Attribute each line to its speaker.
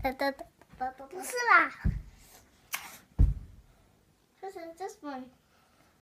Speaker 1: 不是啦，
Speaker 2: 这是这是什么？